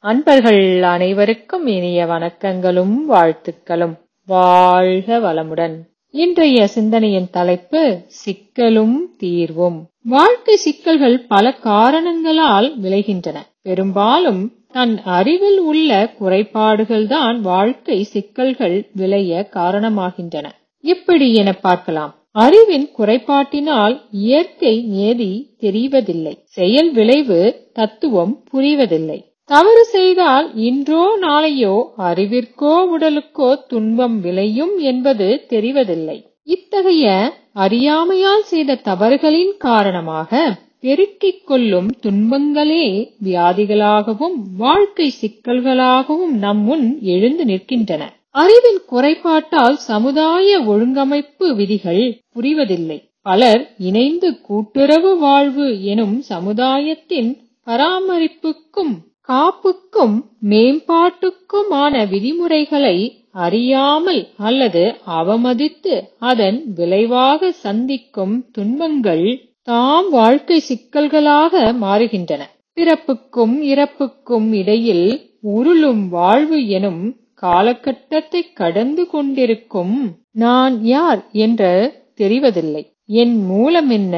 அன்பர்கள் அனைவருக்கும் இனிய வணக்கங்களும் வாழ்த்துக்களும். வாழ்க வளமுடன். இன்றைய சிந்தனையின் தலைப்பு சிக்கலும் தீர்வும். வாழ்க்கை சிக்கல்கள் பல காரணங்களால் விளைகின்றன. பெரும்பாலும் தன் அறிவில் உள்ள குறைபாடுகள்தான் வாழ்க்கை சிக்கல்கள் விளைய காரணமாகின்றன. எப்படி என பார்க்கலாம். அறிவின் குறைபாட்டினால் இயற்கை நியதி தெரிவதில்லை. செயல் விளைவு தத்துவம் புரிவதில்லை. தவறு செய்தால் இன்றோ நாளையோ அறிவிற்கோ உடலுக்கோ துன்பம் விளையும் என்பது தெரிவதில்லை. இத்தகைய அறியாமையால் செய்த தவறுகளின் காரணமாக பெருக்கிக் கொள்ளும் துன்பங்களே வியாதிகளாகவும் வாழ்க்கை சிக்கல்களாகவும் நம் முன் எழுந்து நிற்கின்றன. அறிவின் குறைபாட்டால் சமுதாய ஒழுங்கமைப்பு விதிகள் புரிவதில்லை. பலர் இணைந்து கூட்டுறவு வாழ்வு எனும் சமுதாயத்தின் பராமரிப்புக்கும் காப்புக்கும் மேம்பாட்டுக்குமான விதிமுறைகளை அறியாமல் அல்லது அவமதித்து அதன் விளைவாக சந்திக்கும் துன்பங்கள் தாம் வாழ்க்கை சிக்கல்களாக மாறுகின்றன. பிறப்புக்கும் இறப்புக்கும் இடையில் உருளும் வாழ்வு எனும் காலகட்டத்தை கடந்து கொண்டிருக்கும் நான் யார் என்ற தெரிவதில்லை. என் மூலம் என்ன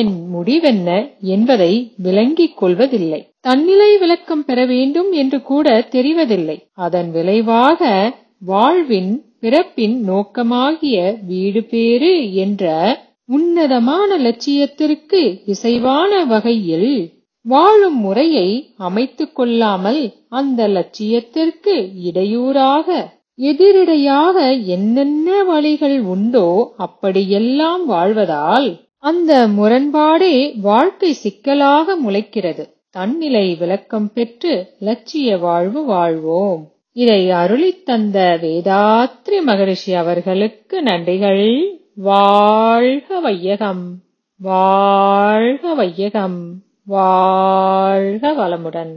என் முடிவென்ன என்பதை விளங்கிக் கொள்வதில்லை. தன்னிலை விளக்கம் பெற வேண்டும் என்று கூட தெரிவதில்லை. அதன் விளைவாக வாழ்வின் பிறப்பின் நோக்கமாகிய வீடு பேறு என்ற உன்னதமான லட்சியத்திற்கு இசைவான வகையில் வாழும் முறையை அமைத்துக் கொள்ளாமல் அந்த லட்சியத்திற்கு இடையூறாக எதிரிடையாக என்னென்ன வழிகள் உண்டோ அப்படியெல்லாம் வாழ்வதால் அந்த முரண்பாடே வாழ்க்கை சிக்கலாக முளைக்கிறது. தன்னிலை விளக்கம் பெற்று லட்சிய வாழ்வு வாழ்வோம். இதை அருளித் தந்த வேதாத்ரி மகரிஷி அவர்களுக்கு நன்றிகள். வாழ்க வையகம். வாழ்க வையகம். வாழ்க வளமுடன்.